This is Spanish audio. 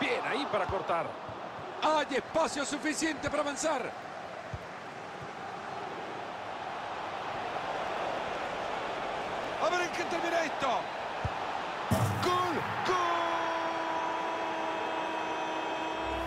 Bien, ahí para cortar. Hay espacio suficiente para avanzar. A ver en qué termina esto.